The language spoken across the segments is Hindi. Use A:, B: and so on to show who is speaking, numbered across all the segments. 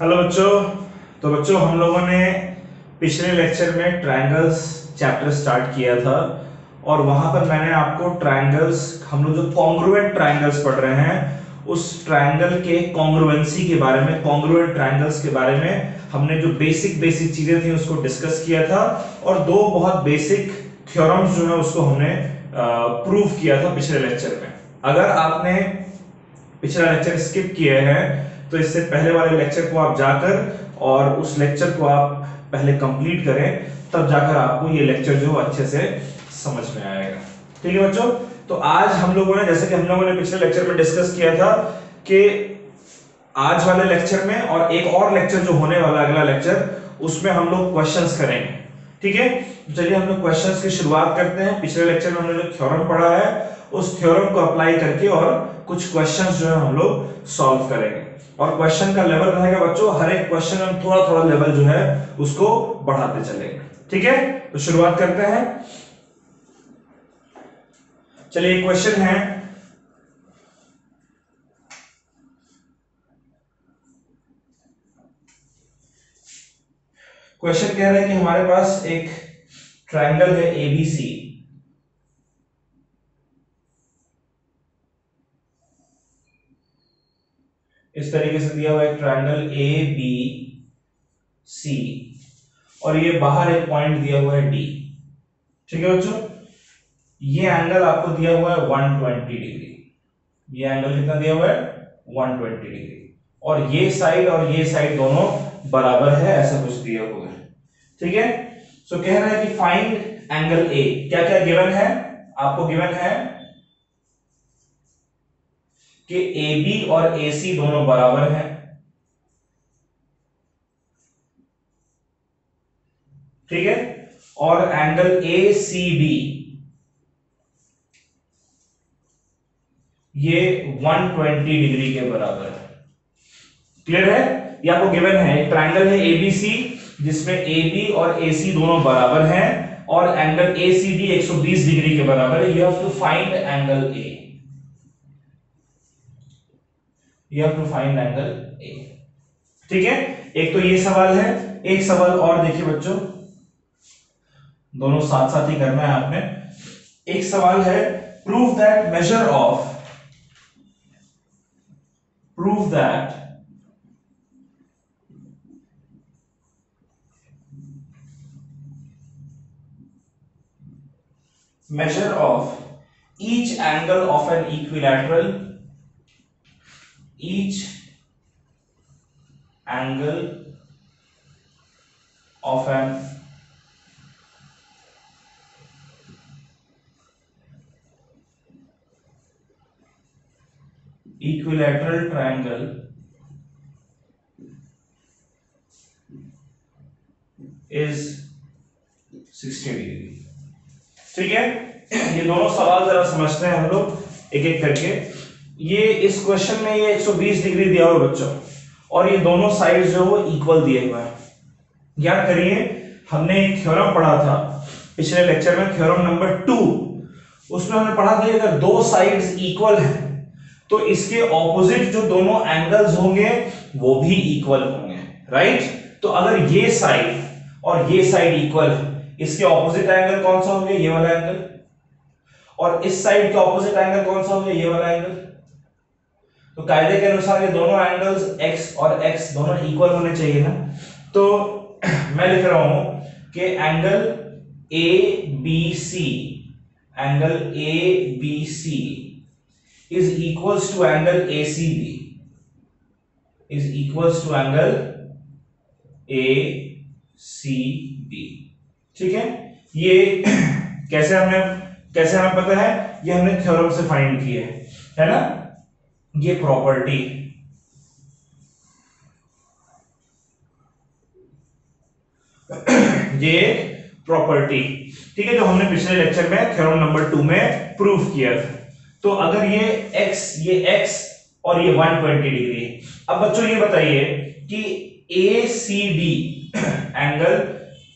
A: हेलो बच्चों। तो बच्चों, हम लोगों ने पिछले लेक्चर में ट्रायंगल्स चैप्टर स्टार्ट किया था और वहाँ पर मैंने आपको ट्रायंगल्स हम लोग जो कॉन्ग्रुएंट ट्रायंगल्स पढ़ रहे हैं, उस ट्रायंगल के कॉन्ग्रुएंसी के बारे में कॉन्ग्रुएंट ट्रायंगल्स के बारे में हमने जो बेसिक बेसिक चीज़ें थी उसको डिस्कस किया था और दो बहुत बेसिक थ्योरम्स जो है उसको हमने प्रूव किया था पिछले लेक्चर में। अगर आपने पिछला लेक्चर स्किप किए हैं तो इससे पहले वाले लेक्चर को आप जाकर और उस लेक्चर को आप पहले कंप्लीट करें, तब जाकर आपको ये लेक्चर जो अच्छे से समझ में आएगा। ठीक है बच्चों? तो आज हम लोगों ने, जैसे कि हम लोगों ने पिछले लेक्चर में डिस्कस किया था कि आज वाले लेक्चर में और एक और लेक्चर जो होने वाला अगला लेक्चर उसमें हम लोग क्वेश्चंस करेंगे। ठीक है? चलिए हम लोग क्वेश्चंस की शुरुआत करते हैं। पिछले लेक्चर में हमने जो थ्योरम पढ़ा है, उस थ्योरम को अप्लाई करके और कुछ क्वेश्चंस जो है हम लोग सॉल्व करेंगे। और क्वेश्चन का लेवल रहेगा बच्चों, हर एक क्वेश्चन में थोड़ा थोड़ा लेवल जो है, उसको बढ़ाते चलेंगे। ठीक है? तो शुरुआत करते हैं। चलिए क्वेश्चन है। क्वेश्चन कह रहे है कि हमारे पास एक ट्रायंगल है एबीसी इस तरीके से दिया हुआ है ट्रायंगल ए बी सी और ये बाहर एक पॉइंट दिया हुआ है डी ठीक है बच्चों? ये एंगल आपको दिया हुआ है 120 डिग्री ये एंगल कितना दिया हुआ है? 120 डिग्री और ये साइड और ये साइड दोनों बराबर है, ऐसा कुछ दिया हुआ है. ठीक है? सो कह रहा है कि फाइंड एंगल ए क्या क्या गिवन है? आपको गिवन है कि ए बी और ए सी दोनों बराबर हैं। ठीक है? और एंगल ए सी डी ये 120 डिग्री के बराबर है। क्लियर है? ये आपको गिवन है। एक ट्रायंगल है एबीसी जिसमें ए बी और ए सी दोनों बराबर हैं और angle A C D 120 degree के बराबर है। You have to find angle A you have to find angle A ठीक है? एक तो ये सवाल है, एक सवाल और देखिए बच्चों। दोनों साथ साथ ही करना है आपने। एक सवाल है prove that measure of prove that measure of each angle of an equilateral each angle of an equilateral triangle is 60 degree ठीक है ये दोनों सवाल जरा समझते हैं हम लोग एक एक करके ये इस क्वेश्चन में ये 120 डिग्री दिया हुआ है बच्चों। और ये दोनों साइड जो वो इक्वल दिए हुए हैं। याद करिए, हमने एक थ्योरम पढ़ा था पिछले लेक्चर में थ्योरम नंबर टू उसमें हमने पढ़ा था अगर दो साइड्स इक्वल हैं तो इसके ऑपोजिट जो दोनों एंगल्स होंगे, वो भी इक्वल होंगे। राइट तो अगर ये साइड और ये साइड इक्वल है, इसके ऑपोजिट एंगल कौन सा होंगे? ये वाला एंगल और इस साइड के ऑपोजिट एंगल कौन सा होंगे? ये वाला एंगल तो कायदे के अनुसार ये दोनों एंगल्स x और x दोनों इक्वल होने चाहिए ना? तो मैं लिख रहा हूँ कि angle A B C angle A B C is equals to angle A C B is equals to angle A C B ठीक है? ये कैसे हमने, कैसे हमें पता है? ये हमने थ्योरम से फाइंड किया है। है ना? ये प्रॉपर्टी ये प्रॉपर्टी ठीक है, जो हमने पिछले लेक्चर में थ्योरम नंबर टू में प्रूफ किया था। तो अगर ये x ये x और ये 120 डिग्री अब बच्चों, ये बताइए कि A C D angle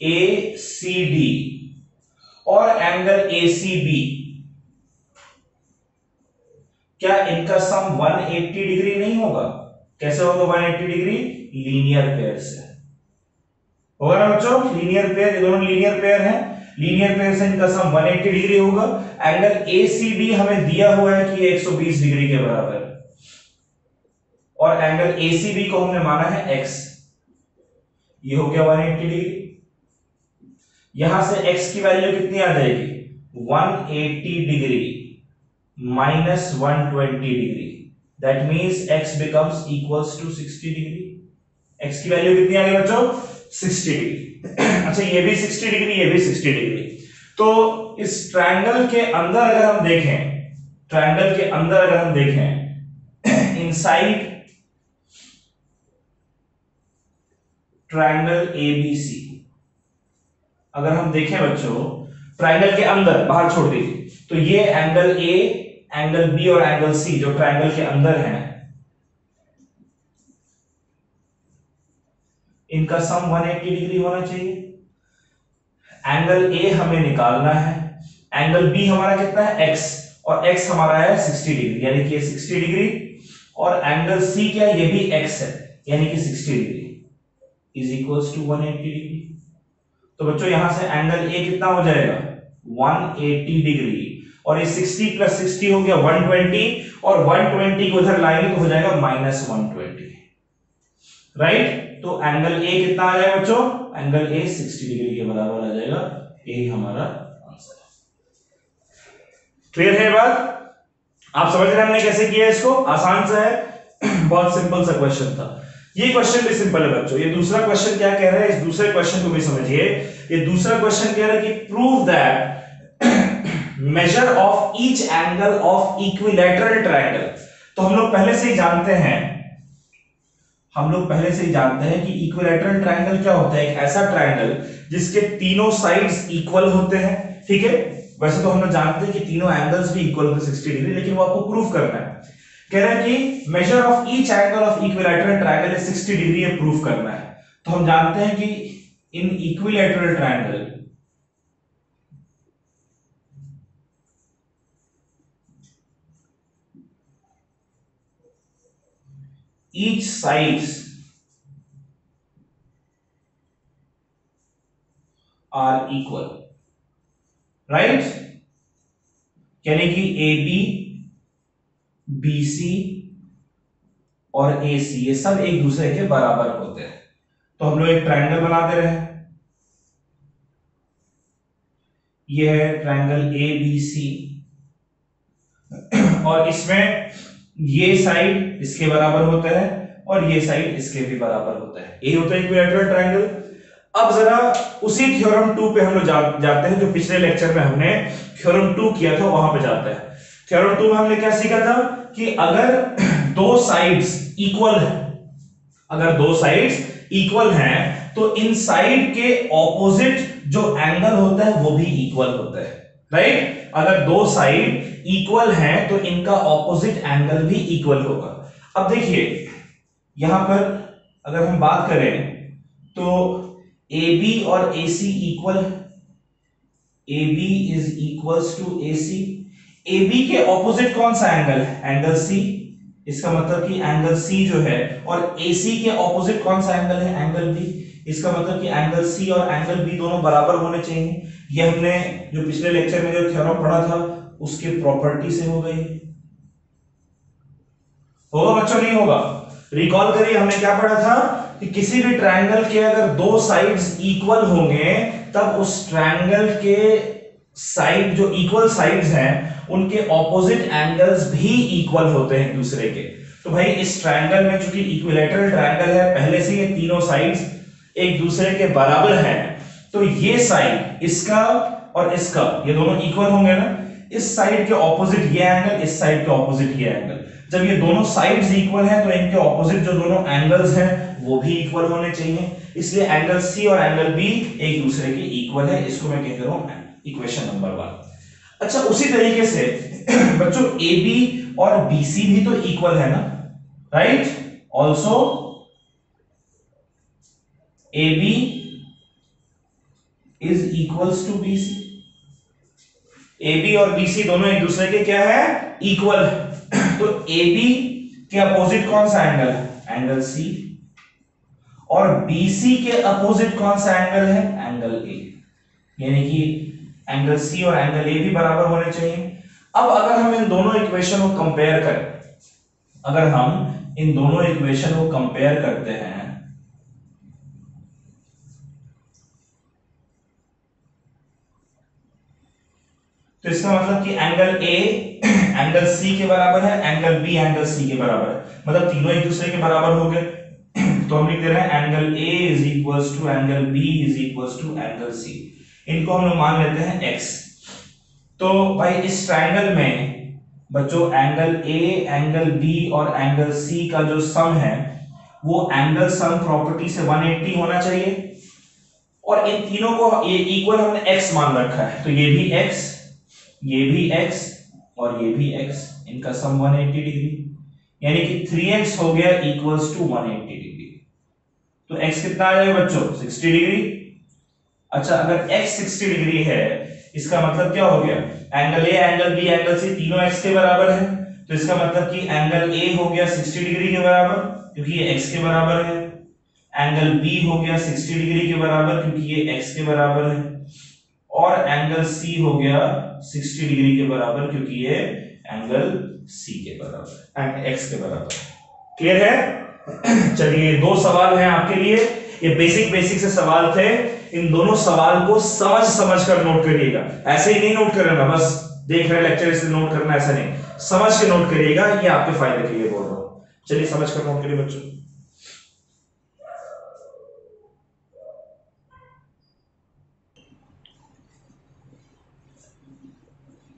A: A C D और एंगल ए सी बी क्या इनका सम 180 डिग्री नहीं होगा? कैसे होगा 180 डिग्री लीनियर पेयर से। होगा ना बच्चों लीनियर पेयर ये दोनों लीनियर पेयर हैं। लीनियर पेयर से इनका सम 180 डिग्री होगा। एंगल ACB हमें दिया हुआ है कि 120 डिग्री के बराबर। और एंगल ACB को हमने माना है एक्स ये हो गया 180 डिग्री यहाँ से एक्स की वैल्यू कितनी आ जाएगी? 180 degree minus 120 degree that means x becomes equals to 60 degree x की वैल्यू कितनी आ गई बच्चों? 60 डिग्री अच्छा ये भी 60 डिग्री ये भी 60 डिग्री तो इस ट्रायंगल के अंदर अगर हम देखें ट्रायंगल के अंदर अगर हम देखें इनसाइड ट्रायंगल एबीसी अगर हम देखें बच्चों ट्रायंगल के अंदर, बाहर छोड़ दीजिए तो ये एंगल ए एंगल बी और एंगल सी, जो ट्रायंगल के अंदर है, इनका सम 180 डिग्री होना चाहिए। एंगल ए हमें निकालना है। एंगल बी हमारा कितना है? एक्स, और एक्स हमारा है 60 डिग्री, यानी कि ये 60 डिग्री, और एंगल सी क्या है? ये भी एक्स है, यानी कि 60 degree. Is equals to 180 degree. तो बच्चों, यहाँ से एंगल ए कितना हो जाएगा? 180 डिग्री। और ये 60 प्लस 60 हो गया 120 और 120 को उधर लाएँगे तो हो जाएगा माइनस 120 राइट तो एंगल ए कितना आ जाएगा बच्चों? एंगल ए 60 डिग्री के बराबर आ जाएगा। यही हमारा आंसर है। क्लियर है बात? आप समझ रहे हमने कैसे किया इसको? आसान सा है। बहुत सिंपल सा क्वेश्चन था। ये क्वेश्चन भी सिंपल है बच्चों। ये दूसरा क्वेश्चन क्या कह रहा है? इस दूसरे क्वेश्चन को भी समझिए। ये दूसरा क्वेश्चन कह रहा है कि prove that measure of each angle of equilateral triangle तो हम लोग पहले से ही जानते हैं, हम लोग पहले से ही जानते हैं कि इक्विलेटरल ट्रायंगल क्या होता है? एक ऐसा ट्रायंगल जिसके तीनों साइड्स इक्वल होते हैं। ठीक है? वैसे तो हम लोग जानते हैं कि तीनों एंगल्स भी इक्वल होते हैं 60 डिग्री लेकिन वो आपको प्रूफ करना है। कह रहा है कि measure of each angle of equilateral triangle is 60 degree proof करना है। तो हम जानते हैं कि इन equilateral triangle each sides are equal, right? यानी कि ए बी बी सी और ए सी ये सब एक दूसरे के बराबर होते हैं। तो हम लोग एक ट्रायंगल बनाते रहे। ये है ट्रायंगल ए बी सी और इसमें ये साइड इसके बराबर होता है और ये साइड इसके भी बराबर होता है। ये होता है इक्विलेटरल ट्रायंगल अब जरा उसी थ्योरम टू पे हम लोग जा, जाते हैं जो पिछले लेक्चर में हमने थ्योरम टू किया था वहाँ पे जाते हैं। थ्योरम टू में हमने क्या सीखा था कि अगर दो साइड्स इक्वल है अगर दो साइड्स इक्वल हैं तो इन साइड के ऑपोजिट जो एंगल होता है वो भी इक्वल होता है। राइट अगर दो साइड इक्वल है तो इनका ऑपोजिट एंगल भी इक्वल होगा। अब देखिए, यहाँ पर अगर हम बात करें तो ए बी और A C equal A B is equals to A C A B के ऑपोजिट कौन सा एंगल है? एंगल सी इसका मतलब कि एंगल सी जो है, और ए सी के ऑपोजिट कौन सा एंगल है? एंगल बी इसका मतलब कि एंगल सी और एंगल बी दोनों बराबर होने चाहिए। ये हमने जो पिछले लेक्चर में जो थ्योरम पढ़ा था उसके प्रॉपर्टी से हो गई। होगा बच्चों, नहीं होगा? रिकॉल करिए, हमने क्या पढ़ा था कि किसी भी ट्रायंगल के अगर दो साइड्स इक्वल होंगे, तब उस ट्रायंगल के साइड जो इक्वल साइड्स हैं, उनके ऑपोजिट एंगल्स भी इक्वल होते हैं दूसरे के। तो भाई, इस ट्रायंगल में चूँकि इक्विलेटरल ट्रायंगल है, पहले से ये तीनों साइड्स एक दूसरे के बराबर हैं तो ये साइड इसका और इसका, ये दोनों इक्वल होंगे ना? इस साइड के ऑपोजिट ये एंगल इस साइड के ऑपोजिट ये एंगल जब ये दोनों साइड्स इक्वल हैं तो इनके ऑपोजिट जो दोनों एंगल्स हैं, वो भी इक्वल होने चाहिए. इसलिए एंगल सी और एंगल बी एक दूसरे के इक्वल है. इसको मैं कह रहा हूँ इक्वेशन नंबर वन अच्छा उसी तरीके से बच्चों ए बी और बी सी भी तो इक्वल है ना? Right also A B is equals to B C A B और बी सी दोनों एक दूसरे के क्या है? इक्वल तो ए बी के अपोजिट कौन सा एंगल है? एंगल सी और बी सी के अपोजिट कौन सा एंगल है? एंगल ए यानी कि एंगल सी और एंगल ए भी बराबर होने चाहिए। अब अगर हम इन दोनों इक्वेशन को कंपेयर करें, अगर हम इन दोनों इक्वेशन को कंपेयर करते हैं तो इसका मतलब कि एंगल ए एंगल सी के बराबर है एंगल बी एंगल सी के बराबर है। मतलब तीनों एक दूसरे के बराबर हो गए। तो हम लिख दे रहे हैं angle A is equal to angle B is equal to angle C इनको हम लोग मान लेते हैं एक्स तो भाई इस ट्राइंगल में बच्चों एंगल ए एंगल बी और एंगल सी का जो सम है, वो एंगल सम प्रॉपर्टी से 180 होना चाहिए। और इन तीनों को ये इक्वल हमने x मान रखा है। तो ये भी x ये भी x और ये भी x, इनका सम 180 डिग्री यानी कि 3x हो गया इक्वल्स टू 180 डिग्री तो x कितना आ जाएगा बच्चों? 60 डिग्री अच्छा अगर x 60 डिग्री है, इसका मतलब क्या हो गया? Angle A angle B angle C तीनों x के बराबर है. तो इसका मतलब कि एंगल ए हो गया 60 डिग्री के बराबर, क्योंकि ये x के बराबर है. एंगल बी हो गया 60 डिग्री के बराबर, क्योंकि ये x के बराबर है. और एंगल सी हो गया 60 डिग्री के बराबर क्योंकि ये एंगल सी के बराबर एंड एक्स के बराबर क्लियर है? चलिए दो सवाल हैं आपके लिए। ये बेसिक बेसिक से सवाल थे। इन दोनों सवाल को समझ समझ कर नोट करिएगा। ऐसे ही नहीं नोट करना, बस देख रहे लेक्चर से नोट करना ऐसा नहीं। समझ के नोट करिएगा, ये आपके फ़ायदे के लिए बोल रहा हूँ। चलिए, समझ कर नोट करिए बच्चों।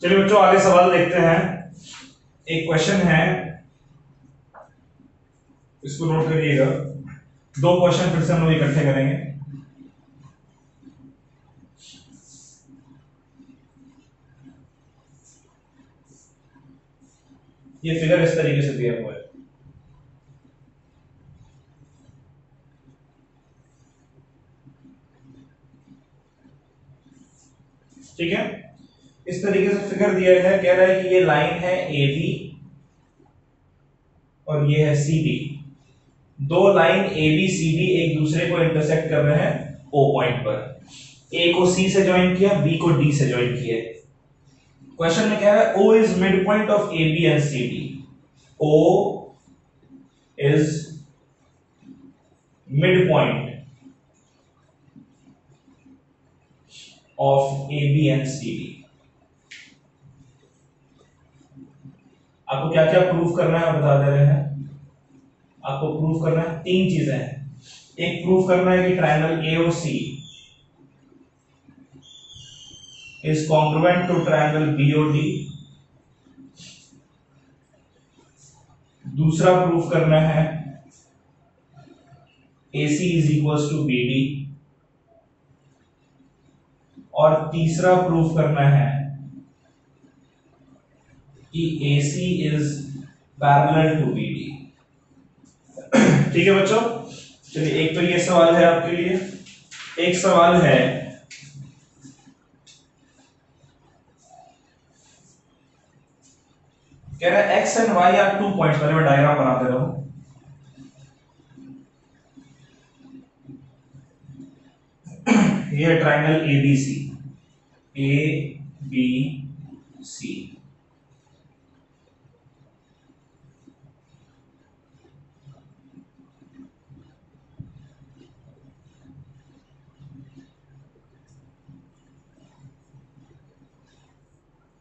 A: चलिए बच्चों, आगे सवाल देखते हैं। एक क्वेश्चन है। इसको नोट करिएगा। दो क्वेश्चन फिर से हम लोग इकट्ठे करेंगे। ये फिगर इस तरीके से दिया हुआ है। ठीक है? इस तरीके से फिगर दिया है, कह रहा है कि ये लाइन है ए बी और ये है सी बी दो line A B C D एक दूसरे को इंटरसेक्ट कर रहे हैं ओ पॉइंट पर। ए को सी से ज्वाइन किया बी को डी से ज्वाइन किया। क्वेश्चन में कह रहा है O is midpoint of A B and C D O is midpoint of A B and C D आपको क्या क्या प्रूफ करना है बता दे रहे हैं। आपको प्रूफ करना है तीन चीज़ें हैं। एक प्रूफ करना है कि ट्रायंगल ए और C is congruent to triangle B और डी दूसरा प्रूफ करना है A C is equal to B D और तीसरा प्रूफ करना है कि AC is parallel to BD ठीक है बच्चों? चलिए, एक तो ये सवाल है आपके लिए। एक सवाल है, कह रहा है X and Y are two points पहले मैं डायग्राम बना दे रहा हूँ। ये triangle A B C A B C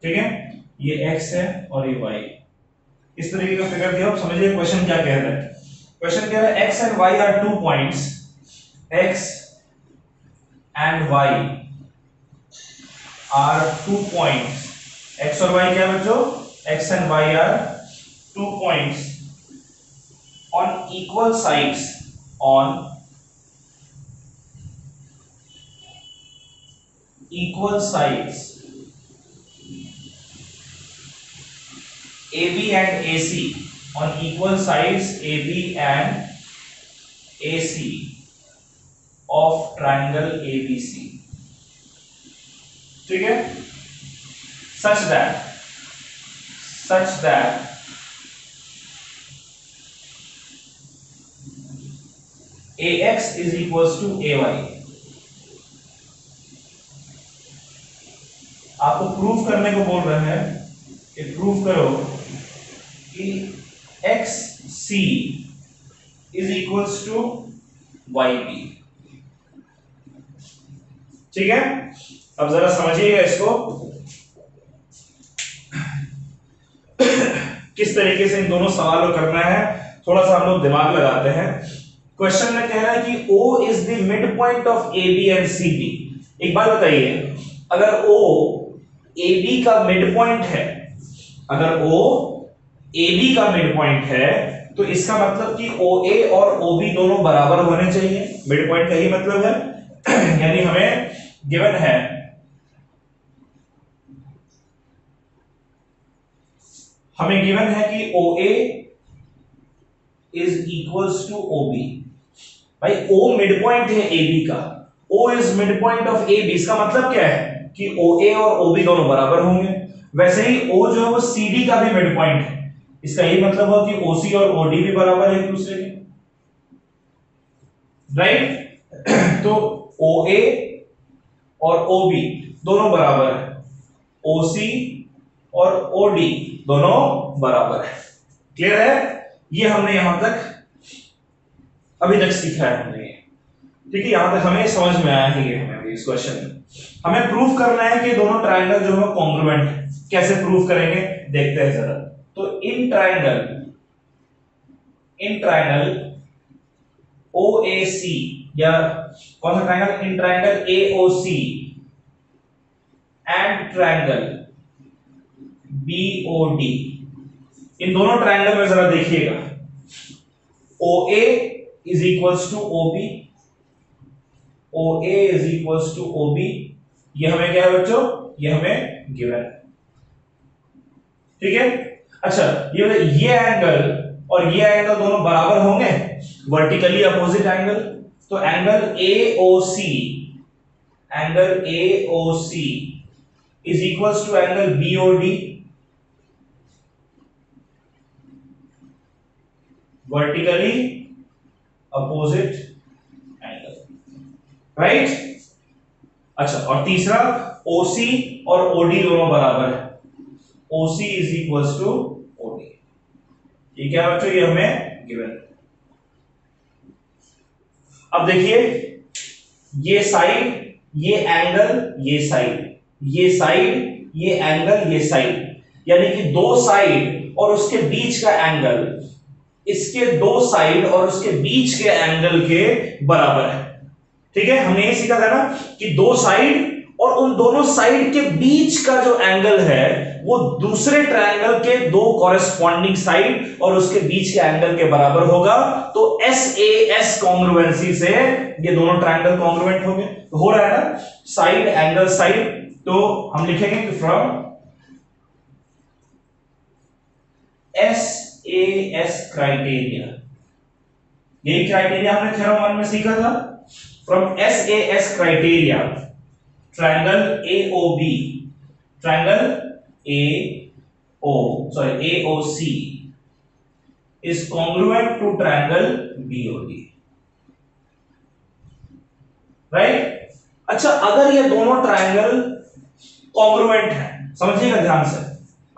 A: ठीक है? ये x है और ये y इस तरीके का फिगर दिया आप समझिए क्वेश्चन क्या कह रहा है। क्वेश्चन कह रहा है, x and y are two points x and y are two points x और y क्या है बच्चों? x and y are two points on equal sides on equal sides AB and AC on equal sides AB and AC of triangle ABC ठीक है such that such that is equals to A Y आपको प्रूफ करने को बोल रहे हैं कि प्रूफ करो कि X C is equals to Y B ठीक है? अब जरा समझिएगा इसको। किस तरीके से इन दोनों सवाल करना है? थोड़ा सा हम लोग दिमाग लगाते हैं। क्वेश्चन में कह रहा है कि O is the midpoint of A B and C B एक बात बताइए, अगर O ए बी का मिड पॉइंट है, अगर O बी का मिड पॉइंट है तो इसका मतलब कि ओ ए और ओ बी दोनों बराबर होने चाहिए। मिड पॉइंट का ही मतलब है। यानी हमें गिवन है। हमें गिवन है कि O A is equals to O B भाई ओ मिड पॉइंट है ए बी का। O is midpoint of A B इसका मतलब क्या है? कि ओ ए और ओ बी दोनों बराबर होंगे। वैसे ही ओ जो है, वो सी डी का भी मिड पॉइंट है। इसका यही मतलब हो कि ओ सी और ओ डी भी बराबर है एक दूसरे के। राइट तो ओ ए और ओ बी दोनों बराबर है। ओ सी और ओ डी दोनों बराबर है। क्लियर है? ये हमने यहाँ तक अभी तक सीखा है हमने ठीक है, यहाँ तक हमें समझ में आया है ये हमें इस क्वेश्चन में। हमें प्रूफ करना है कि दोनों ट्राइंगल जो है कॉन्ग्रुएंट है। कैसे प्रूफ करेंगे? देखते हैं जरा। तो इन ट्राइंगल इन ट्राइंगल ओ ए सी या कौन सा triangle in triangle A O C and triangle B O D इन दोनों ट्राइंगल में जरा देखिएगा। O A is equals to O B O A is equals to O B ये हमें क्या है बच्चों? ये हमें गिवन है। ठीक है? अच्छा ये ये एंगल और ये एंगल दोनों बराबर होंगे? वर्टिकली अपोजिट एंगल तो angle A O C angle A O C is equals to angle B O D vertically opposite angle right अच्छा और तीसरा OC और ओडी दोनों बराबर है। OC is equals to OD ये क्या बच्चों, ये हमें गिवन अब देखिए, ये साइड ये एंगल ये साइड ये साइड ये एंगल ये साइड यानी कि दो साइड और उसके बीच का एंगल इसके दो साइड और उसके बीच के एंगल के बराबर है. ठीक है, हमने ये सीखा था ना कि दो साइड और उन दोनों साइड के बीच का जो एंगल है वो दूसरे ट्रायंगल के दो कॉरेस्पॉन्डिंग साइड और उसके बीच के एंगल के बराबर होगा। तो एस ए एस कॉन्ग्रुएंसी से ये दोनों ट्रायंगल कॉन्ग्रुएंट हो गए। तो हो रहा है ना? साइड एंगल साइड तो हम लिखेंगे कि from S A S criteria यही क्राइटेरिया हमने थ्योरम वन में सीखा था। From SAS criteria, triangle AOB triangle AO sorry AOC is congruent to triangle BOD right अच्छा अगर ये दोनों ट्रायंगल कॉन्ग्रुएंट है, समझिएगा ध्यान से।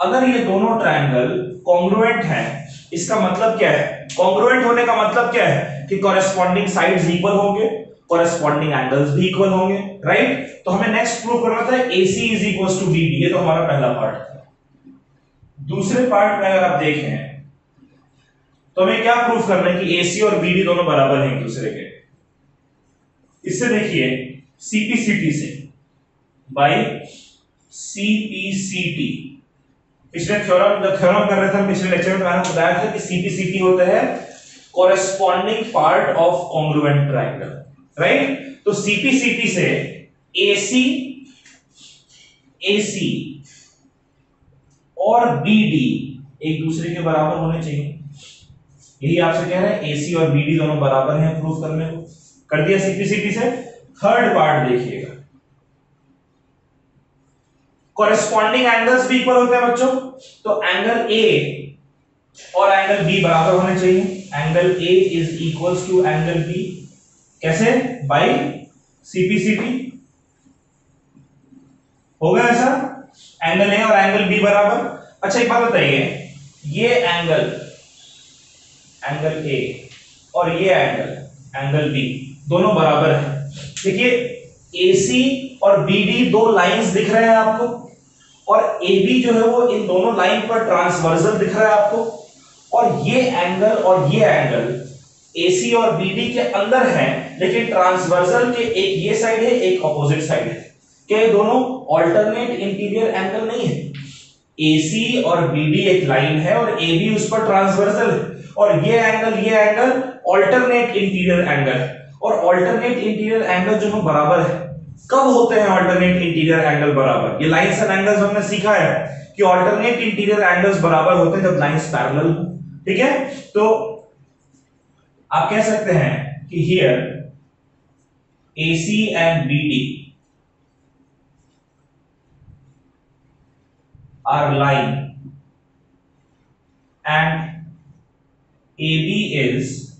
A: अगर ये दोनों ट्रायंगल कॉन्ग्रुएंट है, इसका मतलब क्या है? कॉन्ग्रुएंट होने का मतलब क्या है? कि कॉरेस्पॉन्डिंग साइड्स इक्वल होंगे। कॉरेस्पॉन्डिंग एंगल्स भी इक्वल होंगे राइट तो हमें नेक्स्ट प्रूव करना था AC is equals to BD ये तो हमारा पहला पार्ट था। दूसरे पार्ट में अगर आप देखें तो हमें क्या प्रूफ करना है कि AC और BD दोनों बराबर हैं एक दूसरे के? इससे देखिए CPCT से बाय CPCT पिछले थ्योरम द थ्योरम कर रहे थे पिछले लेक्चर में मैंने बताया था कि CPCT होता है corresponding part of congruent triangle right तो सीपीसीटी से एसी एसी और बीडी एक दूसरे के बराबर होने चाहिए। यही आपसे कह रहे हैं एसी और बीडी दोनों बराबर हैं प्रूफ करने को। कर दिया सीपीसीटी से। थर्ड पार्ट देखिएगा। कॉरेस्पॉन्डिंग एंगल्स भी इक्वल होते हैं बच्चों। तो एंगल ए और एंगल बी बराबर होने चाहिए। Angle A is equals to angle B कैसे? बाई सीपीसीटी होगा ऐसा? एंगल ए और एंगल बी बराबर। अच्छा एक बात बताइए। ये एंगल एंगल ए और ये एंगल एंगल बी दोनों बराबर है। देखिए एसी और बीडी दो लाइंस दिख रहे हैं आपको। और ए बी जो है वो इन दोनों लाइन पर ट्रांसवर्जल दिख रहा है आपको। और ये एंगल और ये एंगल एसी और बीडी के अंदर है। लेकिन ट्रांसवर्जल के एक ये साइड है, एक ऑपोजिट साइड है। क्या दोनों ऑल्टरनेट इंटीरियर एंगल नहीं है। एसी और बीडी एक लाइन है और ए बी उस पर ट्रांसवर्जल है। और ये एंगल ये एंगल ऑल्टरनेट इंटीरियर एंगल है। और ऑल्टरनेट इंटीरियर एंगल जो है बराबर है। कब होते हैं ऑल्टरनेट इंटीरियर एंगल बराबर? ये लाइंस एंड एंगल्स हमने सीखा है कि ऑल्टरनेट इंटीरियर एंगल्स बराबर होते हैं जब लाइंस पैरेलल हो। ठीक है? तो आप कह सकते हैं कि here AC and BD are line. And AB is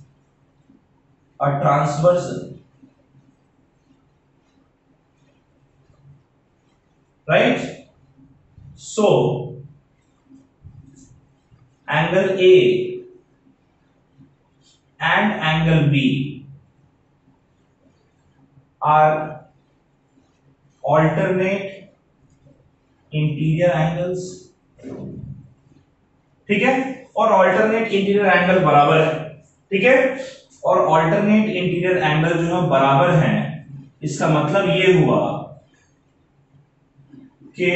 A: a transversal right? So angle A and angle B are alternate interior angles ठीक है? और ऑल्टरनेट इंटीरियर एंगल बराबर है। ठीक है? और ऑल्टरनेट इंटीरियर एंगल जो है बराबर है। इसका मतलब ये हुआ कि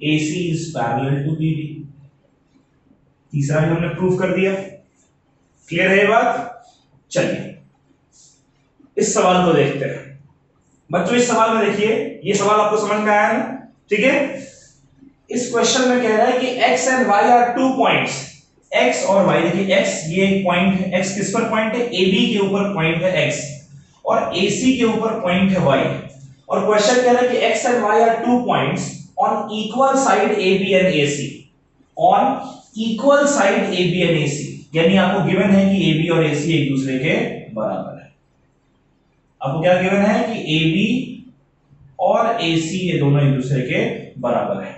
A: AC is parallel to BD तीसरा भी हमने प्रूव कर दिया। क्लियर है ये बात? चलिए। इस सवाल को देखते हैं। बच्चों, इस सवाल में देखिए, ये सवाल आपको समझ में आया ना? ठीक है? इस क्वेश्चन में कह रहा है कि x and y are two points x और y, देखिए, x, ये एक पॉइंट है। x किस पर पॉइंट है? AB के ऊपर पॉइंट है x और AC के ऊपर पॉइंट है y. और क्वेश्चन कह रहा है कि x and y are two points on equal side AB and AC on equal side AB and AC यानी आपको गिवन है कि AB और AC एक दूसरे के बराबर है। आपको क्या गिवन है कि ए बी और ए सी ये दोनों एक दूसरे के बराबर है।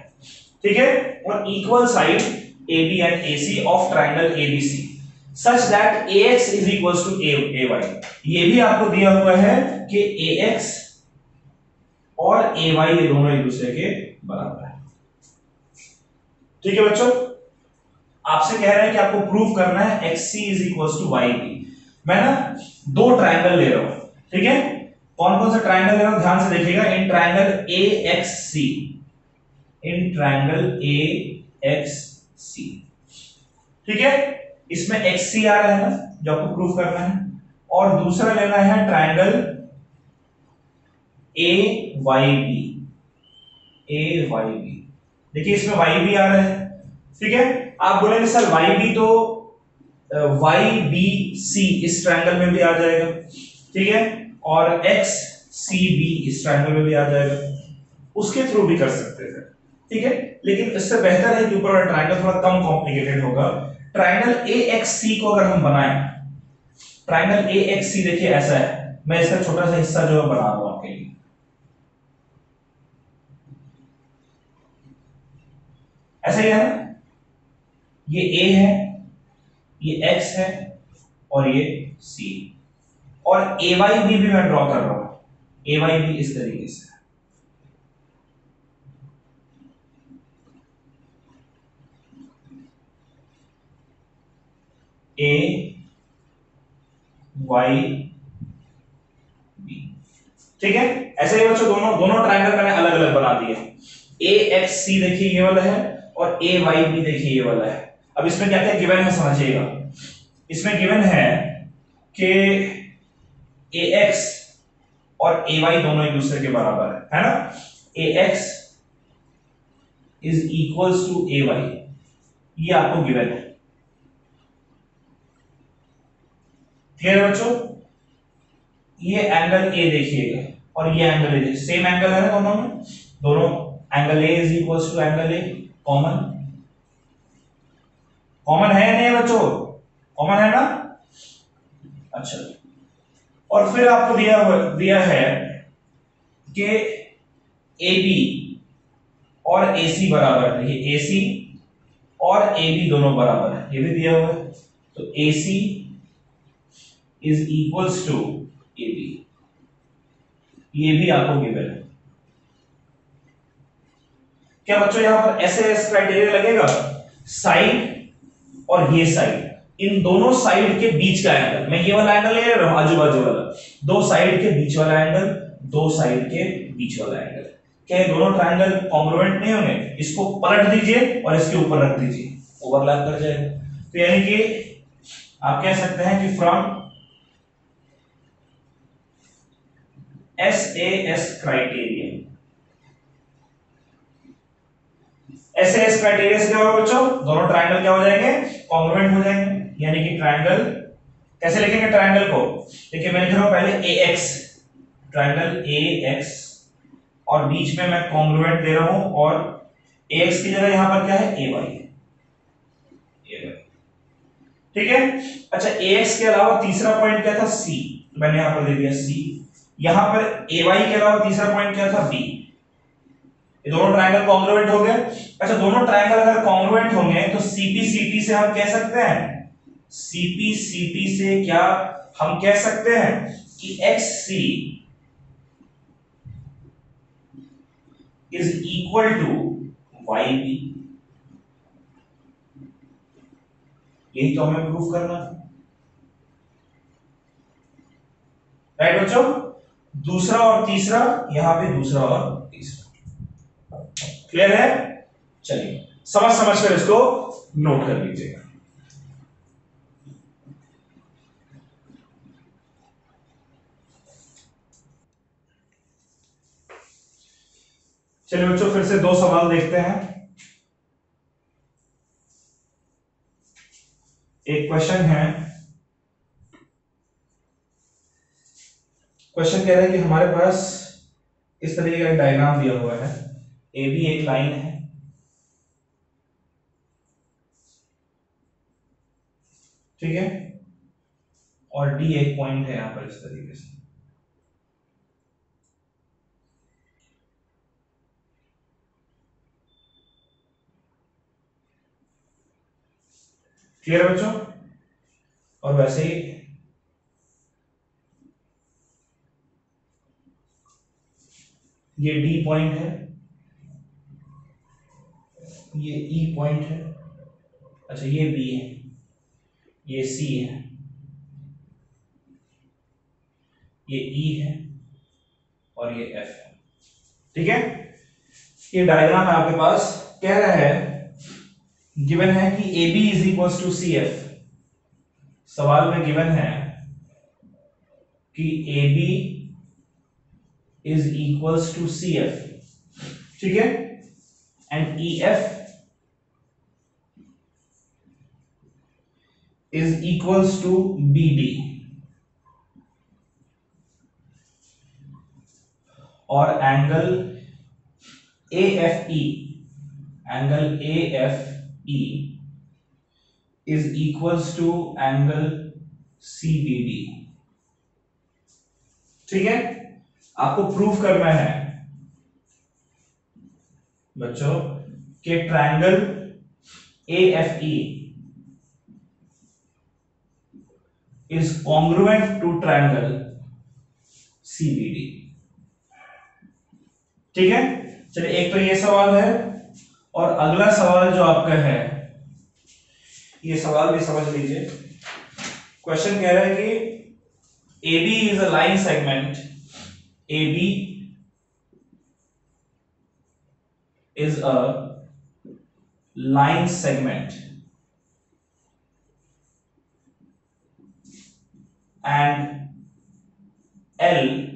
A: ठीक है? और equal side A B and A C of triangle A B C such that A X is equal to AY ये भी आपको दिया हुआ है कि ए एक्स और ए वाई ये दोनों एक दूसरे के बराबर है। ठीक है बच्चों? आपसे कह रहे हैं कि आपको प्रूव करना है X C is equal to YB मैं ना दो ट्राइंगल ले रहा हूँ। ठीक है? कौन कौन सा ट्राइंगल है? ध्यान से देखिएगा। In triangle A X C in triangle A X C ठीक है? इसमें एक्स सी आ रहा है ना, जो आपको प्रूफ करना है। और दूसरा लेना है triangle A Y B A Y B देखिए, इसमें वाई बी आ रहा है। ठीक है? आप बोलेंगे, सर वाई बी तो वाई बी सी इस ट्राइंगल में भी आ जाएगा। ठीक है? और एक्स सी बी इस ट्राइंगल में भी आ जाएगा। उसके थ्रू भी कर सकते हैं। ठीक है? लेकिन इससे बेहतर है कि ऊपर वाला ट्राइंगल थोड़ा कम कॉम्प्लिकेटेड होगा। ट्राइंगल ए एक्स सी को अगर हम बनाए ट्राइंगल ए एक्स सी देखिए ऐसा है। मैं इसका छोटा सा हिस्सा जो है बना रहा हूँ आपके लिए। ऐसा ही है ये ए है, ये एक्स है और ये सी और ए वाई बी भी मैं ड्रॉ कर रहा हूँ। ए वाई बी इस तरीके से। ए वाई बी ठीक है? ऐसे ही बच्चों दोनों दोनों ट्रायंगल मैंने अलग अलग बना दिए। ए एक्स सी देखिए ये वाला है और ए वाई बी देखिए ये वाला है। अब इसमें क्या क्या गिवन है समझिएगा। इसमें गिवन है कि और ए वाई दोनों एक दूसरे के बराबर है है ना? A X is equals to A Y ये आपको गिवन है। क्लियर बच्चों? ये एंगल ए देखिएगा और ये एंगल ए सेम एंगल है दोनों में? दोनों। Angle A is equals to angle A common common है नहीं बच्चों? कॉमन है ना? अच्छा। और फिर आपको दिया दिया है कि ए बी और ए सी बराबर है। ये ए सी और ए बी दोनों बराबर है। ये भी दिया हुआ है। तो A C is equals to A B ये भी आपको गिवन है। क्या बच्चों, यहाँ पर ऐसे क्राइटेरिया लगेगा? साइड और ये साइड इन दोनों साइड के बीच का एंगल मैं ये वाला एंगल ले रहा हूँ आजू बाजू वाला। दो साइड के बीच वाला एंगल दो साइड के बीच वाला एंगल क्या ये दोनों ट्राइंगल कॉन्ग्रुएंट नहीं होंगे? इसको पलट दीजिए और इसके ऊपर रख दीजिए। ओवरलैप कर जाएगा तो यानी कि आप कह सकते हैं कि from S A S criteria S S criteria से क्या होगा बच्चों? दोनों ट्राइंगल क्या हो जाएँगे? कॉन्ग्रुएंट हो जाएँगे। यानी कि ट्रायंगल कैसे लिखेंगे ट्रायंगल को? देखिए, मैं लिख रहा हूँ पहले A X triangle A X और बीच में मैं कॉन्ग्रुएंट दे रहा हूँ, और ए एक्स की जगह यहाँ पर क्या है? ए वाई ठीक है? अच्छा ए एक्स के अलावा तीसरा पॉइंट क्या था? सी मैंने यहाँ पर दे दिया सी यहाँ पर ए वाई के अलावा तीसरा पॉइंट क्या था? बी ये दोनों ट्रायंगल कॉन्ग्रुएंट हो गए। अच्छा दोनों ट्रायंगल अगर कॉन्ग्रुएंट होंगे तो सीपी सीटी से हम कह सकते हैं सीपी सीटी से क्या हम कह सकते हैं कि X C is equal to Y B यही तो हमें प्रूफ करना है राइट बच्चों? दूसरा और तीसरा, यहाँ पे दूसरा और तीसरा। क्लियर है? चलिए समझ समझ कर इसको नोट कर लीजिएगा। चलिए बच्चों, फिर से दो सवाल देखते हैं। एक क्वेश्चन है। क्वेश्चन कह रहा है कि हमारे पास इस तरीके का डायग्राम दिया हुआ है। ए बी एक लाइन है। ठीक है? और डी एक पॉइंट है यहाँ पर इस तरीके से। क्लियर बच्चों? और वैसे ही ये डी पॉइंट है। ये ई e पॉइंट है। अच्छा ये बी है। ये सी है। ये ई e है और ये एफ़ है। ठीक है? ये डायग्राम है आपके पास कह रहा है गिवन है कि A B is equal to C F सवाल में गिवन है कि A B is equals to C F ठीक है? And E F is equals to B D और angle A F E angle A F E is equals to angle C B D ठीक है? आपको प्रूफ करना है। बच्चों, के triangle A F E is congruent to triangle C B D ठीक है? चलिए, एक तो ये सवाल है। और अगला सवाल जो आपका है, ये सवाल भी समझ लीजिए। क्वेश्चन कह रहा है कि A B is a line segment AB is a line segment. And L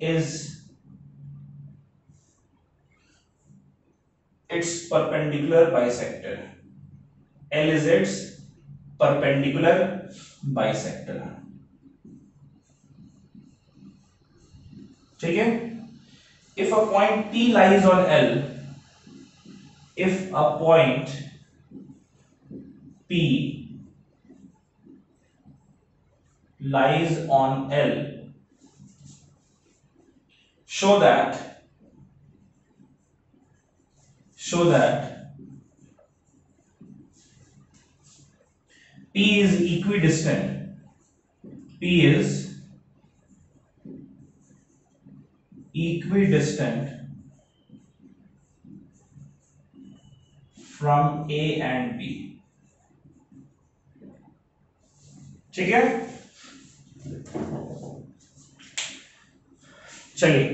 A: is its perpendicular bisector. L is its perpendicular bisector. ठीक है if a point P lies on L if a point P lies on L show that show that P is equidistant P is equidistant from A and B ठीक है चलिए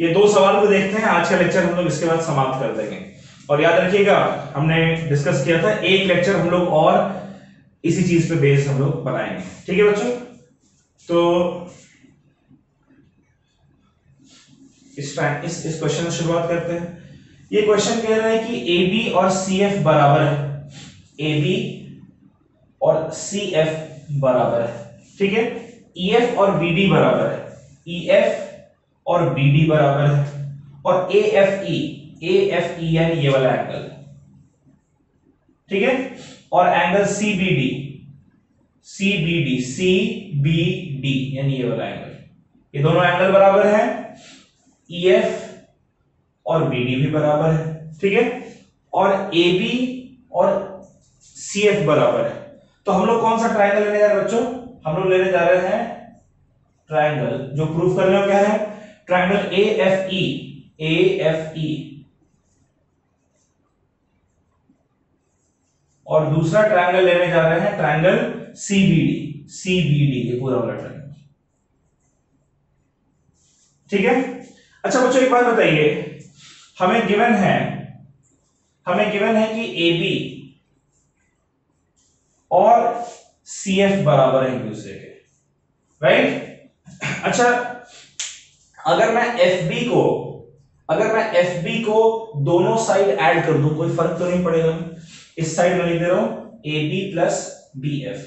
A: ये दो सवाल को देखते हैं आज का लेक्चर हम लोग इसके बाद समाप्त कर देंगे और याद रखिएगा, हमने डिस्कस किया था, एक लेक्चर हम लोग और इसी चीज़ पे बेस हम लोग बनाएँगे। ठीक है बच्चों? तो इस टाइम इस इस क्वेश्चन से शुरुआत करते हैं। ये क्वेश्चन कह रहा है कि ए बी और सी एफ़ बराबर है। ए बी और सी एफ़ बराबर है। ठीक है? ई e एफ़ और बी डी बराबर है। ई e एफ़ और बी डी बराबर है। और ए एफ़ ई ए एफ़ ई यानी ये वाला एंगल ठीक है? और angle C B D C B D C B D यानी ये वाला एंगल ये दोनों एंगल बराबर है. ई e एफ़ और बी डी भी बराबर है. ठीक है? और ए बी और सी एफ़ बराबर है. तो हम लोग कौन सा ट्राइंगल लेने जा रहे हैं बच्चों? हम लोग लेने जा रहे हैं ट्राइंगल जो प्रूफ करने क्या है? Triangle A F E A F E और दूसरा ट्रायंगल लेने जा रहे हैं ट्रायंगल सीबीडी सीबीडी ये पूरा वाला ट्रायंगल ठीक है? अच्छा बच्चों, एक बात बताइए। हमें गिवन है, हमें गिवन है कि ए बी और सी एफ़ बराबर है एक दूसरे के राइट अच्छा अगर मैं एफ़ बी को, अगर मैं एफ़ बी को दोनों साइड ऐड कर दूँ, कोई फ़र्क तो नहीं पड़ेगा? इस साइड में लिख दे रहा हूँ A B plus B F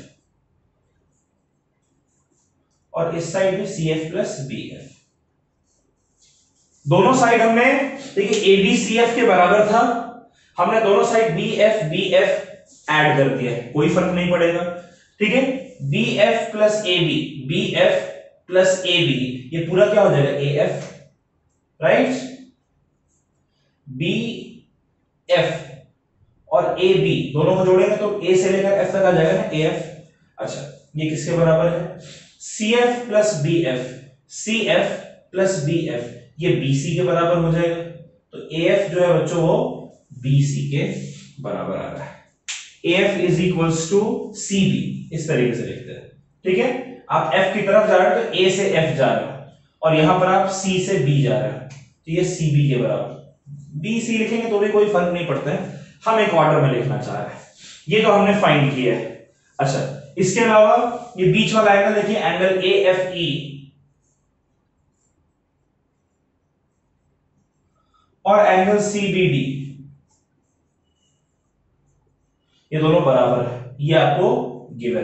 A: और इस साइड में C F plus B F दोनों साइड हमने, देखिए ए बी सी एफ़ के बराबर था। हमने दोनों side B F B F add कर दिया कोई फ़र्क नहीं पड़ेगा। ठीक है? B F plus A B B F plus A B ये पूरा क्या हो जाएगा? A F right B F और ए बी दोनों को जोड़ेंगे तो ए से लेकर एफ़ तक आ जाएगा ना ए एफ़ अच्छा ये किसके बराबर है? C F plus B F C F plus B F ये बी सी के बराबर हो जाएगा। तो ए एफ़ जो है बच्चों, वो बी सी के बराबर आ रहा है। A F is equals to C B इस तरीके से लिखते हैं। ठीक है? आप एफ़ की तरफ़ जा रहे हो तो ए से एफ़ जा रहे हो। और यहाँ पर आप सी से बी जा रहे हो। तो ये सी बी के बराबर। बी सी लिखेंगे तो भी कोई फ़र्क नहीं पड़ता है। हम एक ऑर्डर में लिखना चाह रहे हैं। ये तो हमने फाइंड किया है। अच्छा इसके अलावा ये बीच वाला एंगल देखिए एंगल ए एफ़ ई और एंगल सी बी डी ये दोनों बराबर है। ये आपको गिवन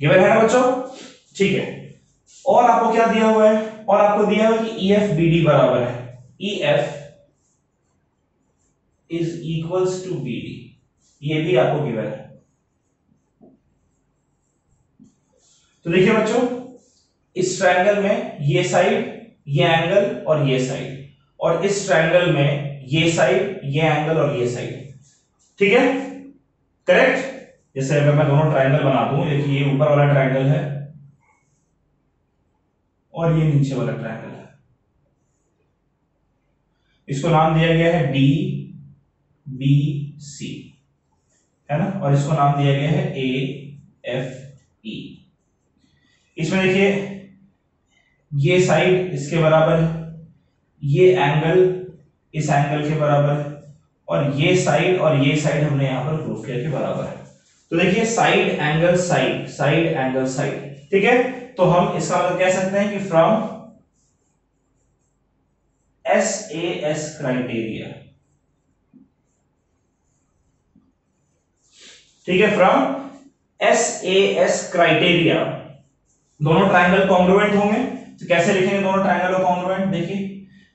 A: गिवन है ना बच्चों? ठीक है। और आपको क्या दिया हुआ है? और आपको दिया हुआ है कि ई एफ़ बी डी बराबर है। E F is equals to B D ये भी आपको गिवन है। तो देखिए बच्चों, इस ट्रायंगल में ये साइड ये एंगल और ये साइड और इस ट्रायंगल में ये साइड ये एंगल और ये साइड ठीक है? करेक्ट जैसे अगर मैं दोनों ट्रायंगल बना दूँ, देखिए ये ऊपर वाला ट्रायंगल है और ये नीचे वाला ट्रायंगल है। इसको नाम दिया गया है डी बी सी है ना? और इसको नाम दिया गया है ए एफ़ ई इसमें देखिए, ये साइड इसके बराबर ये एंगल इस एंगल के बराबर और ये साइड और ये साइड हमने यहाँ पर प्रूफ किया के बराबर है। तो देखिए side angle side side angle side ठीक है? तो हम इसका मतलब कह सकते हैं कि from S A S criteria ठीक है from S A S criteria दोनों ट्राइंगल कॉन्ग्रुएंट होंगे। तो कैसे लिखेंगे दोनों ट्राइंगल को कॉन्ग्रुएंट देखिए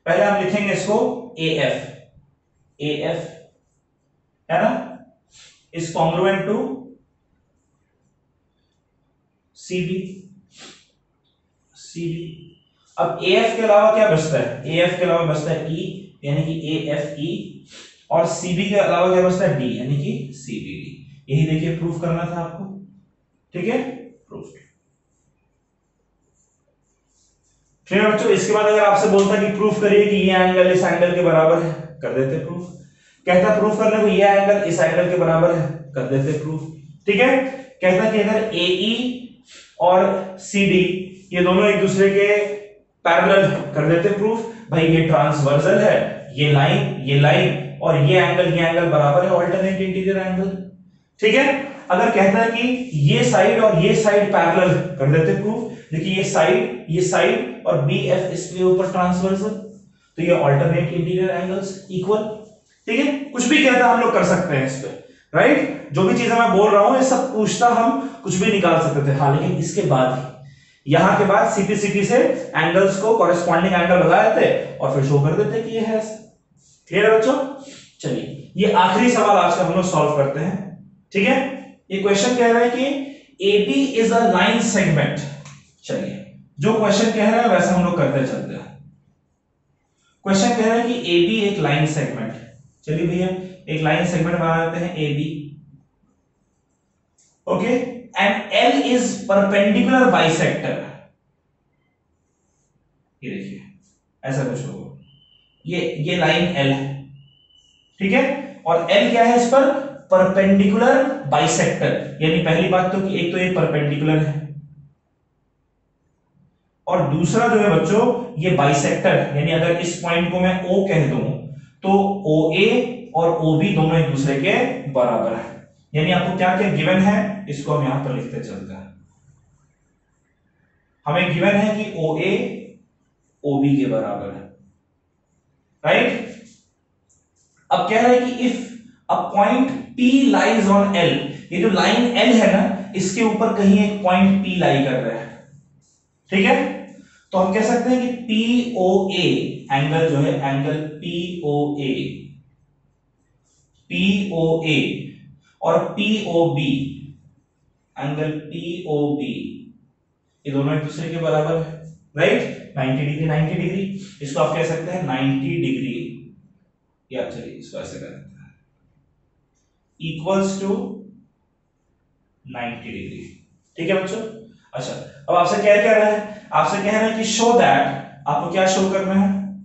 A: पहले हम लिखेंगे इसको ए एफ़ ए एफ़ है ना? इस congruent to C B C B अब ए एफ़ के अलावा क्या बचता है? ए एफ़ के अलावा बचता है ई e, यानी कि ए एफ़ ई और सी बी के अलावा क्या बचता है? डी यानी कि सी बी डी यही देखिए प्रूफ करना था आपको। ठीक है? प्रूफ ठीक बच्चों इसके बाद अगर आपसे बोलता कि प्रूफ करिए कि ये एंगल इस एंगल के बराबर है कर देते प्रूफ कहता प्रूफ करने को ये एंगल इस एंगल के बराबर है कर देते प्रूफ ठीक है? कहता कि अगर ए e और सी डी ये दोनों एक दूसरे के पैरेलल कर देते प्रूफ भाई ये ट्रांसवर्सल है ये लाइन ये लाइन और ये एंगल ये एंगल बराबर है ऑल्टरनेट इंटीरियर एंगल ठीक है? अगर कहता है कि ये साइड और ये साइड पैरेलल कर देते प्रूफ देखिए ये साइड ये साइड और बी एफ़ इसके ऊपर ट्रांसवर्सल तो ये ऑल्टरनेट इंटीरियर एंगल्स इक्वल ठीक है? कुछ भी कहता हम लोग कर सकते हैं इस पर राइट जो भी चीज़ें मैं बोल रहा हूँ, ये सब पूछता हम, कुछ भी निकाल सकते थे। हाँ लेकिन इसके बाद ही। यहाँ के बाद सीपी सीपी से एंगल्स को कॉरेस्पॉन्डिंग एंगल लगा देते और फिर शो कर देते कि ये है। क्लियर है बच्चों? चलिए, ये आखिरी सवाल आज का हम लोग सॉल्व करते हैं। ठीक है? ये क्वेश्चन कह रहा है कि A B is a line segment चलिए, जो क्वेश्चन कह रहा है वैसा हम लोग करते चलते हैं। क्वेश्चन कह रहा है कि ए बी एक लाइन सेगमेंट चलिए भैया, एक लाइन सेगमेंट बना देते हैं A B okay and L is perpendicular bisector. ये देखिए, ऐसा कुछ होगा। ये ये लाइन L है। ठीक है? और एल क्या है इस पर? परपेंडिकुलर बाइसेक्टर यानी पहली बात तो कि एक तो ये परपेंडिकुलर है। और दूसरा जो है बच्चों, ये बाइसेक्टर यानी अगर इस पॉइंट को मैं ओ कह दूँ तो OA और ओ बी दोनों एक दूसरे के बराबर है। यानी आपको क्या क्या गिवन है, इसको हम यहाँ पर लिखते चलते हैं। हमें गिवन है कि ओ ए ओ बी के बराबर है। राइट अब कह रहे हैं कि if a point P lies on L. ये जो लाइन L है ना, इसके ऊपर कहीं एक पॉइंट P लाई कर रहा है। ठीक है? तो हम कह सकते हैं कि ए एंगल जो है एंगल ओ ए और POB एंगल POB ये दोनों एक दूसरे के बराबर है राइट 90 डिग्री 90 डिग्री इसको आप कह सकते हैं 90 डिग्री या चलिए इसको ऐसे कर। इक्वल्स टू 90 डिग्री ठीक है बच्चों? अच्छा अब आपसे क्या कह रहा है? आपसे कह रहा है कि शो दैट आपको क्या शो करना है?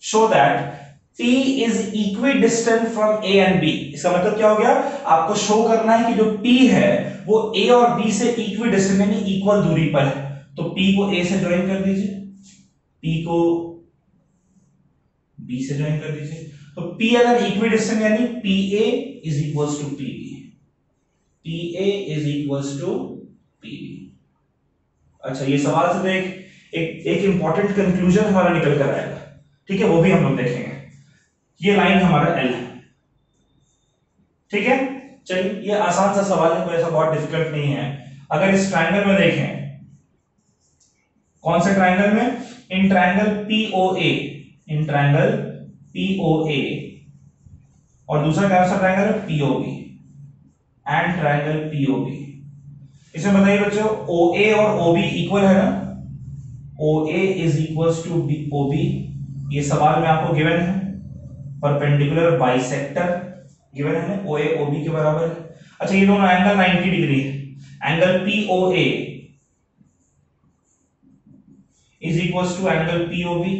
A: Show that P is equidistant from A and B. इसका मतलब क्या हो गया? आपको शो करना है कि जो P है, वो A और B से इक्विडिस्टेंट यानी इक्वल दूरी पर है। तो P को A से ज्वाइन कर दीजिए। P को B से ज्वाइन कर दीजिए। तो P अगर इक्विडिस्टेंट यानी PA is equals to PB PA is equals to PB अच्छा ये सवाल से तो एक एक इंपॉर्टेंट कंक्लूजन हमारा निकल कर आएगा। ठीक है, वो भी हम लोग देखेंगे। ये लाइन हमारा एल है। ठीक है? चलिए, ये आसान सा सवाल है, कोई ऐसा बहुत डिफ़िकल्ट नहीं है। अगर इस ट्राइंगल में देखें, कौन से ट्राइंगल में? In triangle P O A in triangle P O A और दूसरा कौन सा ट्रायंगल है पीओबी एंड ट्रायंगल पीओबी इसमें बताइए बच्चों ए और ओ बी इक्वल है ना? O A is equal to B O B ये सवाल में आपको गिवन है। परपेंडिकुलर बाइसेक्टर गिवन है। ए ओ बी के बराबर है। अच्छा ये दोनों एंगल 90 डिग्री है। Angle P O A is equal to angle P O B O B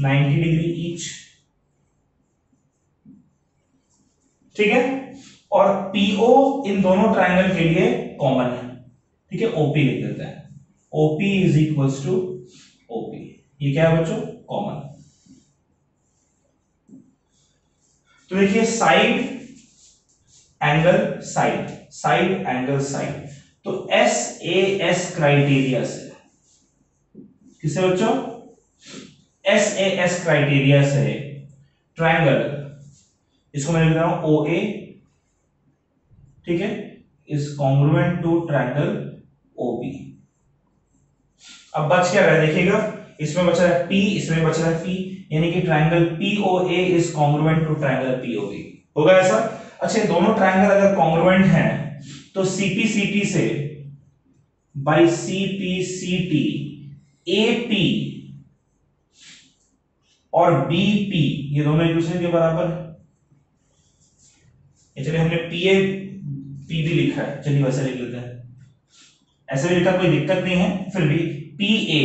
A: 90 degree each. ठीक है? और पीओ इन दोनों ट्राइंगल के लिए कॉमन है। ठीक है? ओपी लिख देते हैं। O P is equal to O P ये क्या है बच्चों? कॉमन तो देखिए side angle side side angle side तो एस ए एस क्राइटेरिया से। किसे बच्चों? एस ए एस क्राइटेरिया से ट्राइंगल इसको मैं लिख रहा हूँ ओ ए ठीक है? Is congruent to triangle O B अब बच क्या रहा है, देखिएगा, इसमें बच रहा है पी इसमें बच रहा है P, यानी कि triangle POA is congruent to triangle POB होगा ऐसा? अच्छा दोनों ट्राइंगल अगर कॉन्ग्रुएंट हैं तो सीपीसीटी से बाई सीपीसीटी एपी और बीपी ये दोनों एक दूसरे के बराबर है। चलिए हमने पी भी लिखा है। चलिए वैसे लिख लेते हैं। ऐसे भी लिखा, कोई दिक्कत नहीं है, फिर भी P A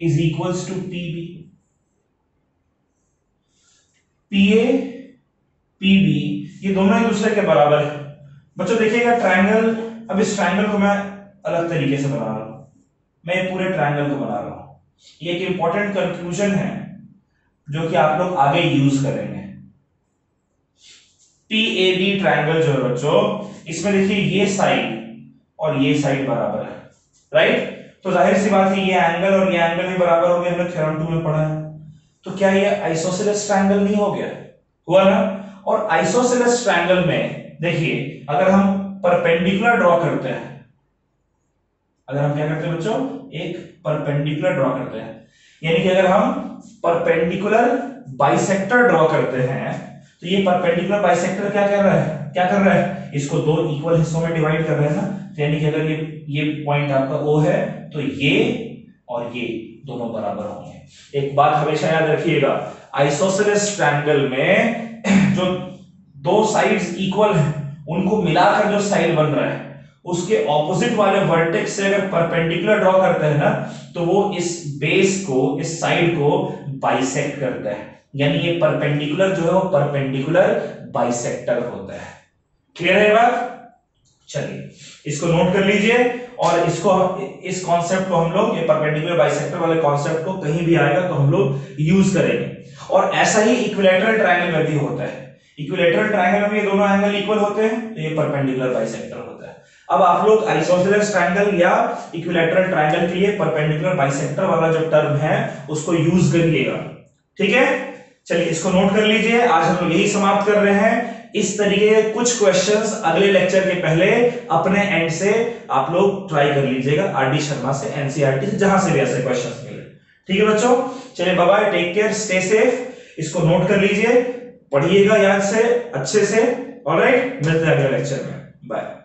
A: is equals to P B P A P B ये दोनों एक दूसरे के बराबर है। बच्चों, देखिएगा ट्राइंगल अब इस ट्राइंगल को मैं अलग तरीके से बना रहा हूँ। मैं पूरे ट्राइंगल को बना रहा हूँ। ये एक इंपॉर्टेंट कंक्लूजन है जो कि आप लोग आगे यूज़ करेंगे। पी ए बी ट्राइंगल जो है बच्चों, इसमें देखिए ये साइड और ये साइड बराबर है राइट तो ज़ाहिर सी बात है ये एंगल और ये एंगल भी बराबर हो गया हमने थ्योरम 2 में पढ़ा है। तो क्या ये आइसोसेलेस ट्रायंगल नहीं हो गया? हुआ ना? और आइसोसेलेस ट्रायंगल में देखिए, अगर हम परपेंडिकुलर ड्रॉ करते हैं अगर हम क्या करते हैं बच्चों, एक परपेंडिकुलर ड्रॉ करते हैं। यानी कि अगर हम परपेंडिकुलर बाइसेक्टर ड्रॉ करते हैं तो ये परपेंडिकुलर बाइसेक्टर क्या कर रहा है? क्या कर रहा है? इसको दो इक्वल हिस्सों में डिवाइड कर रहे हैं ना? तो यानी कि अगर ये ये पॉइंट आपका ओ है तो ये और ये दोनों बराबर होंगे। एक बात हमेशा याद रखिएगा आइसोसेलेस ट्रायंगल में जो दो साइड्स इक्वल हैं, उनको मिलाकर जो साइड बन रहा है उसके ऑपोजिट वाले वर्टेक्स से अगर परपेंडिकुलर ड्रॉ करते हैं ना तो वो इस बेस को, इस साइड को बाइसेक्ट करता है। यानी ये परपेंडिकुलर जो है वो परपेंडिकुलर बाइसेक्टर होता है। क्लियर है बात? चलिए, इसको नोट कर लीजिए और इसको इस कॉन्सेप्ट को हम लोग, ये परपेंडिकुलर बाइसेक्टर वाले कॉन्सेप्ट को कहीं भी आएगा तो हम लोग यूज़ करेंगे। और ऐसा ही इक्विलेटरल ट्रायंगल में भी होता है। इक्विलेटरल ट्रायंगल में ये दोनों एंगल इक्वल होते हैं तो ये परपेंडिकुलर बाइसेक्टर होता है। अब आप लोग आइसोसेलेस ट्रायंगल या इक्विलेटरल ट्रायंगल के लिए परपेंडिकुलर बाइसेक्टर वाला जो टर्म है, उसको यूज़ करिएगा। ठीक है? चलिए, इसको नोट कर लीजिए। आज हम यही समाप्त कर रहे हैं। इस तरीके के कुछ क्वेश्चंस अगले लेक्चर के पहले अपने एंड से आप लोग ट्राई कर लीजिएगा। आर डी शर्मा से एनसीआरटी से, जहाँ से भी ऐसे क्वेश्चंस मिले। ठीक है बच्चों? चलिए bye take care stay safe इसको नोट कर लीजिए। पढ़िएगा याद से, अच्छे से। ऑलराइट मिलते हैं अगले लेक्चर में। बाय